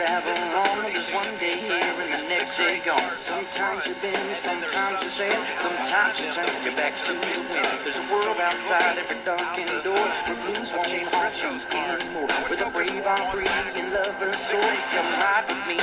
travel on. There's one day here and the next day gone. Sometimes you bend, sometimes you stand, sometimes you turn your back to the wind. There's a world outside every darkened door where blues won't haunt you anymore. With a brave, I'm love and soul. Come ride with me